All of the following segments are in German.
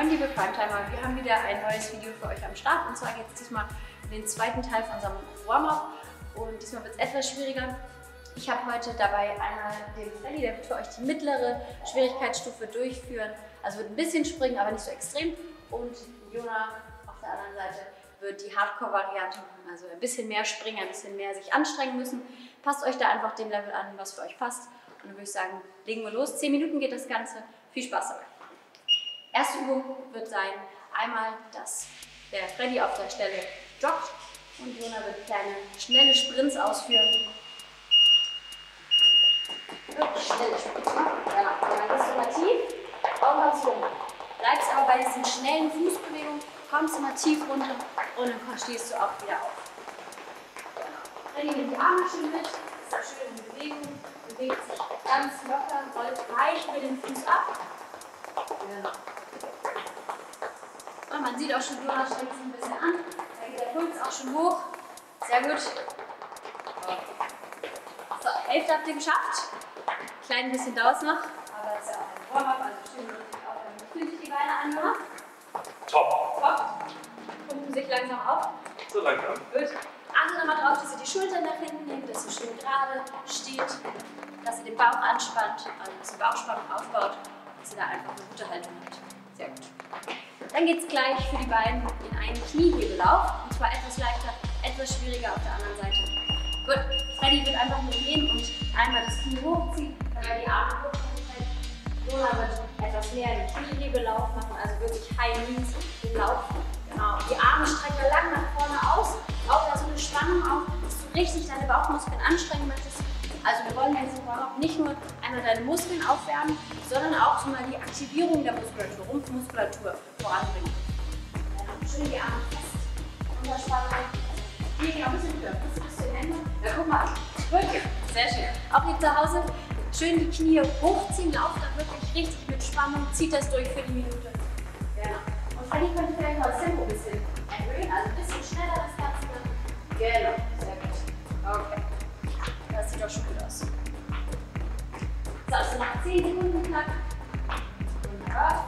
Moin liebe Primetimer, wir haben wieder ein neues Video für euch am Start und zwar geht es diesmal in den zweiten Teil von unserem Warm-Up und diesmal wird es etwas schwieriger. Ich habe heute dabei einmal den Freddy, der wird für euch die mittlere Schwierigkeitsstufe durchführen. Also wird ein bisschen springen, aber nicht so extrem. Und Jona auf der anderen Seite wird die Hardcore-Variante machen, also ein bisschen mehr springen, ein bisschen mehr sich anstrengen müssen. Passt euch da einfach dem Level an, was für euch passt. Und dann würde ich sagen, legen wir los. Zehn Minuten geht das Ganze. Viel Spaß dabei. Erste Übung wird sein, einmal, dass der Freddy auf der Stelle joggt und Jona wird kleine, schnelle Sprints ausführen. Wirklich schnelle Sprints machen. Dann gehst du mal tief, Augen ganz rum. Bleibst aber bei diesen schnellen Fußbewegungen, kommst immer tief runter und dann stehst du auch wieder auf. Genau. Freddy nimmt die Arme schön mit, ist eine schöne Bewegung, bewegt sich ganz locker, rollt weit über den Fuß ab. Genau. Und man sieht auch schon, Jonas strengt sich ein bisschen an. Da geht der Puls auch schon hoch. Sehr gut. So, Hälfte habt ihr geschafft. Klein bisschen dauert noch, aber das ist ja auch ein Warm-up, also schön auch sich die Beine an, Jonas. Top. Top. Pumpen sich langsam auf. So langsam. Gut. Achtet nochmal drauf, dass ihr die Schultern nach hinten nehmt, dass ihr schön gerade steht, dass ihr den Bauch anspannt, also dass ihr Bauchspannung aufbaut, dass ihr da einfach eine gute Haltung habt. Sehr gut. Dann geht es gleich für die beiden in einen Kniehebelauf. Und zwar etwas leichter, etwas schwieriger auf der anderen Seite. Gut, Freddy wird einfach nur gehen und einmal das Knie hochziehen, dann die Arme hochziehen. Jona wird etwas mehr den Kniehebelauf machen, also wirklich High Knees im Lauf. Genau. Die Arme strecken lang nach vorne aus, auch da so eine Spannung auf, dass du richtig deine Bauchmuskeln anstrengen möchtest. Also wir wollen jetzt überhaupt nicht nur einmal deine Muskeln aufwärmen, sondern auch schon mal die Aktivierung der Muskulatur, Rumpfmuskulatur voranbringen. Schön die Arme fest, unter Spannung. Hier genau, ein bisschen höher, bis, bis zu den Händen. Ja, guck mal, gut, sehr schön. Auch hier zu Hause schön die Knie hochziehen, lauft dann wirklich richtig mit Spannung, zieht das durch für die Minute. Genau. Und Fanny könnte vielleicht mal das Tempo ein bisschen erhöhen, also ein bisschen schneller das Ganze. Genau, sehr gut. Okay. Sieht doch schon gut aus. So, also nach 10 Sekunden knapp. Wunderbar.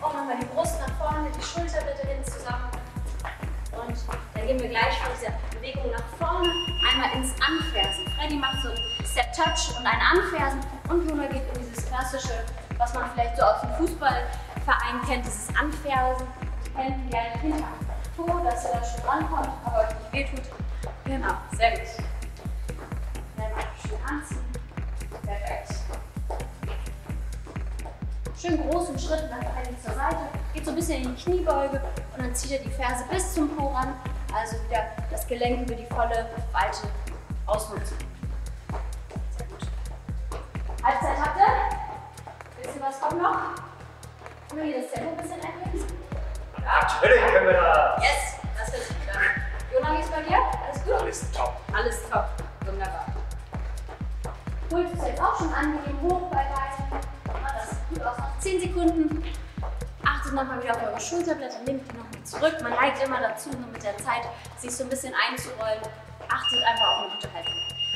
Und nochmal die Brust nach vorne, die Schulterblätter zusammen. Und dann gehen wir gleich von dieser Bewegung nach vorne einmal ins Anfersen. Freddy macht so einen Step Touch und ein Anfersen. Und Luna geht in dieses klassische, was man vielleicht so aus dem Fußballverein kennt, dieses Anfersen. Die Hände gerne hinter Po, dass ihr da schon rankommt, aber euch nicht wehtut. Genau, sehr gut anziehen. Perfekt. Schön großen Schritt nach rechts zur Seite. Geht so ein bisschen in die Kniebeuge und dann zieht ihr die Ferse bis zum Po ran. Also wieder das Gelenk über die volle Weite ausnutzen. Sehr gut. Halbzeit habt ihr? Wisst ihr, was kommt noch? Können wir hier das Tempo ein bisschen erhöhen? Natürlich können wir das. Yes, das wird. Jona, wie ist bei dir? Alles gut? Alles top. Alles top. Puls ist jetzt auch schon angegeben, hoch bei beiden. Das sieht gut aus. Noch 10 Sekunden. Achtet nochmal wieder auf eure Schulterblätter, nehmt die nochmal zurück. Man neigt immer dazu, nur mit der Zeit sich so ein bisschen einzurollen. Achtet einfach auf eine gute Haltung.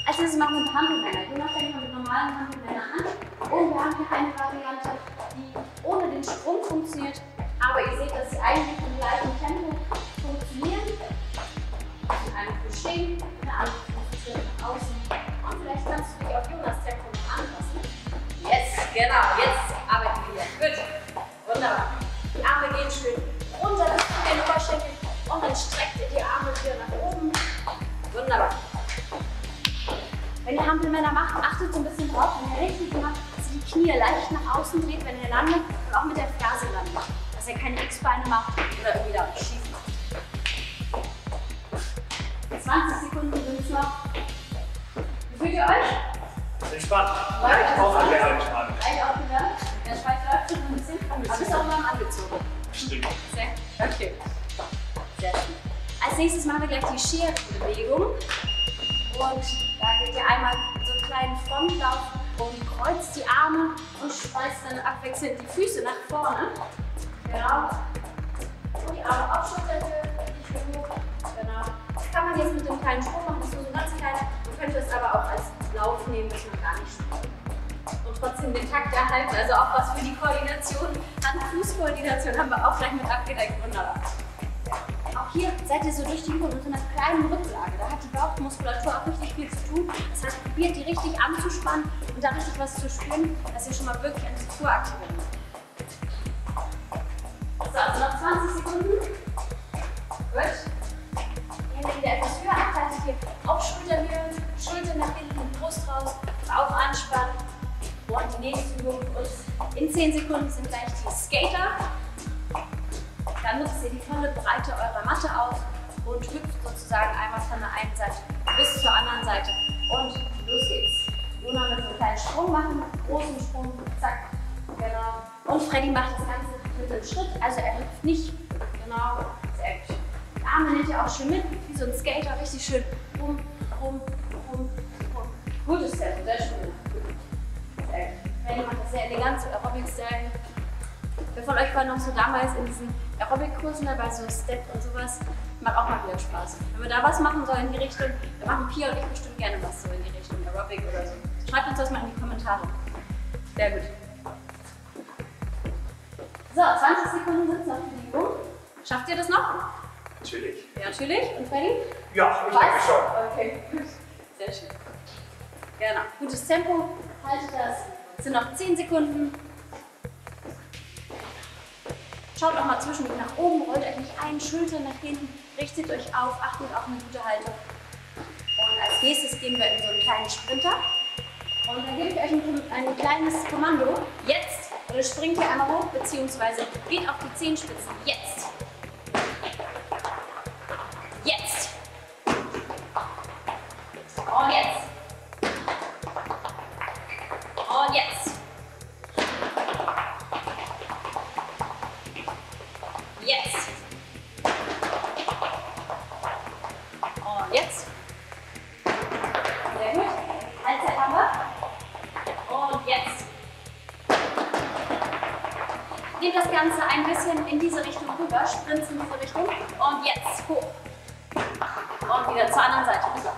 Als nächstes machen wir mit Handelmänner. Jonas fängt mit normalen Handelmännern an. Und wir haben hier eine Variante, die ohne den Sprung funktioniert. Aber ihr seht, dass sie eigentlich im gleichen Tempo funktionieren. In einem Fuß stehen, eine andere genau, jetzt arbeiten wir hier. Gut, wunderbar. Die Arme gehen schön runter bis zu den Oberschenkeln und dann streckt ihr die Arme wieder nach oben. Wunderbar. Wenn ihr Hampelmänner macht, achtet so ein bisschen drauf, wenn ihr richtig macht, dass ihr die Knie leicht nach außen dreht, wenn ihr landet und auch mit der Ferse landet. Dass ihr keine X-Beine macht oder irgendwie da schief macht. 20 Sekunden sind es noch. Wie fühlt ihr euch? Entspannt. Läuft auch alles? Bist auch mal angezogen. Stimmt. Sehr, okay. Sehr schön. Als nächstes machen wir gleich die Scherenbewegung. Und da geht ihr einmal so einen kleinen Frontlauf und kreuzt die Arme und schmeißt dann abwechselnd die Füße nach vorne. Genau. Und die Arme auf Schulterhöhe, nicht genug. Genau. Das kann man jetzt mit dem kleinen Sprung machen, das ist nur so ein ganz kleiner. Man könnte es aber auch als Lauf nehmen, dass man trotzdem den Takt erhalten. Also auch was für die Koordination, Hand-Fuß-Koordination haben wir auch gleich mit abgedeckt. Wunderbar. Auch hier seid ihr so durch die Übung unter einer kleinen Rücklage. Da hat die Bauchmuskulatur auch richtig viel zu tun. Das heißt, probiert die richtig anzuspannen und da richtig was zu spüren, dass ihr schon mal wirklich an die Tour aktivieren. 10 Sekunden sind gleich die Skater. Dann nutzt ihr die volle Breite eurer Matte aus und hüpft sozusagen einmal von der einen Seite bis zur anderen Seite. Und los geht's. Luna wird so einen kleinen Sprung machen, großen Sprung, zack, genau. Und Freddy macht das Ganze mit einem Schritt, also er hüpft nicht, genau, sehr gut. Die Arme nehmt ihr auch schön mit, wie so ein Skater, richtig schön rum, rum, rum, rum. Gutes Tempo, sehr schön. Freddy macht das sehr elegant, so Aerobic-Style. Wer von euch war noch so damals in diesen Aerobic-Kursen dabei, so Step und sowas? Macht auch mal wieder Spaß. Wenn wir da was machen sollen in die Richtung, dann machen Pia und ich bestimmt gerne was so in die Richtung Aerobic oder so. Schreibt uns das mal in die Kommentare. Sehr gut. So, 20 Sekunden noch für die Übung. Schafft ihr das noch? Natürlich. Ja, natürlich. Und Freddy? Ja, ich denke schon. Okay, gut. Sehr schön. Genau. Gutes Tempo. Haltet das. Es sind noch 10 Sekunden. Schaut auch mal zwischendurch nach oben, rollt euch nicht ein, Schultern nach hinten, richtet euch auf, achtet auf eine gute Haltung. Und als nächstes gehen wir in so einen kleinen Sprinter. Und dann gebe ich euch ein, ein kleines Kommando. Jetzt, oder springt ihr einmal hoch, beziehungsweise geht auf die Zehenspitzen. Jetzt. Jetzt. Jetzt. Und jetzt. Sehr gut. Halbzeit haben wir. Und jetzt. Nehmt das Ganze ein bisschen in diese Richtung rüber, sprint in diese Richtung. Und jetzt hoch. Und wieder zur anderen Seite rüber.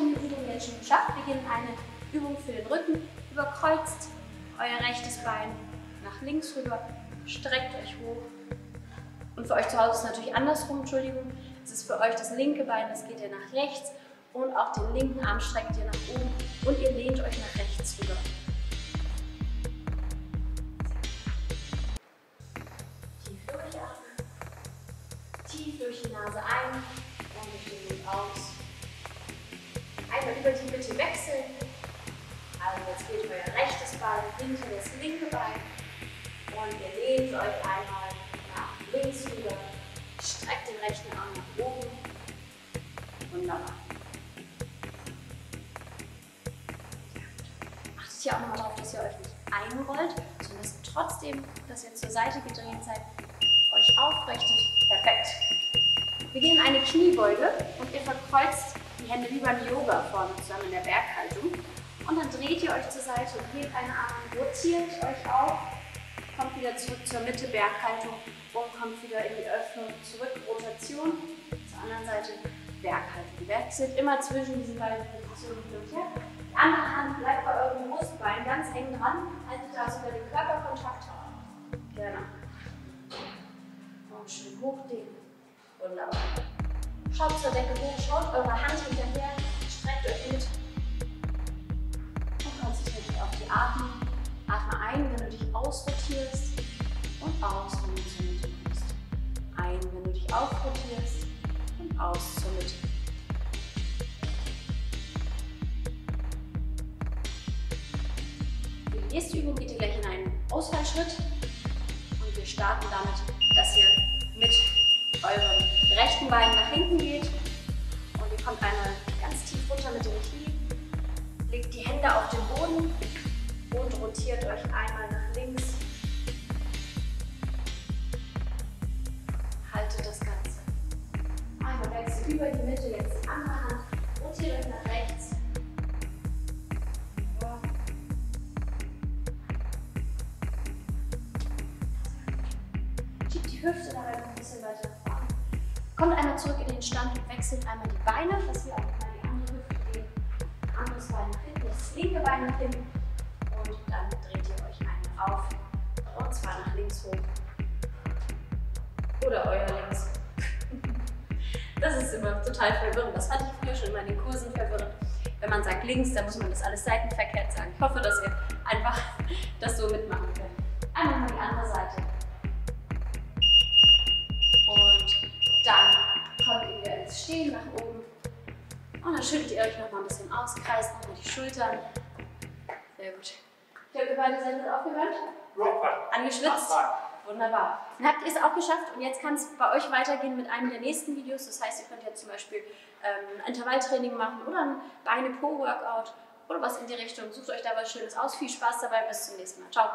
Anschwungübung jetzt schon geschafft. Wir gehen eine Übung für den Rücken. Überkreuzt euer rechtes Bein nach links rüber. Streckt euch hoch. Und für euch zu Hause ist es natürlich andersrum, Entschuldigung. Es ist für euch das linke Bein, das geht ihr nach rechts. Und auch den linken Arm streckt ihr nach oben. Und ihr lehnt euch nach rechts rüber. Tief durchatmen. Tief durch die Nase ein und durch den Mund aus. Einmal über die Mitte wechseln. Also jetzt geht euer rechtes Bein hinter das linke Bein. Und ihr lehnt euch einmal nach links rüber. Streckt den rechten Arm nach oben. Wunderbar. Achtet hier auch nochmal darauf, dass ihr euch nicht einrollt, sondern dass trotzdem, dass ihr zur Seite gedreht seid, euch aufrichtet. Perfekt. Wir gehen in eine Kniebeuge und ihr verkreuzt Hände wie beim Yoga vorne zusammen in der Berghaltung. Und dann dreht ihr euch zur Seite und hebt einen Arm, rotiert euch auf, kommt wieder zurück zur Mitte, Berghaltung und kommt wieder in die Öffnung zurück, Rotation, zur anderen Seite Berghaltung. Wechselt immer zwischen diesen beiden Positionen hin und her. Die andere Hand bleibt bei eurem Brustbein ganz eng dran, haltet da sogar den Körperkontakt. Genau. Und schön hochdehnen. Wunderbar. Schaut zur Decke hoch, schaut eure Hand hinterher, streckt euch mit. Und konzentriert euch auf die Atmung. Atme ein, wenn du dich ausrotierst und aus, wenn du zur Mitte kommst. Ein, wenn du dich aufrotierst und aus zur Mitte. Für die nächste Übung geht ihr gleich in einen Ausfallschritt und wir starten damit, dass ihr mit eurem rechten Bein nach hinten geht und ihr kommt einmal ganz tief runter mit dem Knie, legt die Hände auf den Boden und rotiert euch einmal nach links. Haltet das Ganze. Einmal wechselt über die Mitte, jetzt die andere Hand, rotiert euch nach rechts. Den Stand und wechselt einmal die Beine, dass wir auch mal die andere Hüfte gehen. Anderes Bein nach hinten, das linke Bein nach hinten. Und dann dreht ihr euch einmal auf. Und zwar nach links hoch. Oder euer links. Das ist immer total verwirrend. Das fand ich früher schon immer in den Kursen verwirrend. Wenn man sagt links, dann muss man das alles seitenverkehrt sagen. Ich hoffe, dass ihr einfach das so mitmachen könnt. Und dann schüttelt ihr euch noch mal ein bisschen aus, kreist nochmal die Schultern. Sehr gut. Ich ihr beide seid gut aufgewärmt. Angeschwitzt? Wunderbar. Dann habt ihr es auch geschafft und jetzt kann es bei euch weitergehen mit einem der nächsten Videos. Das heißt, ihr könnt jetzt zum Beispiel ähm, Intervalltraining machen oder ein Beine-Po-Workout oder was in die Richtung. Sucht euch da was Schönes aus. Viel Spaß dabei. Bis zum nächsten Mal. Ciao.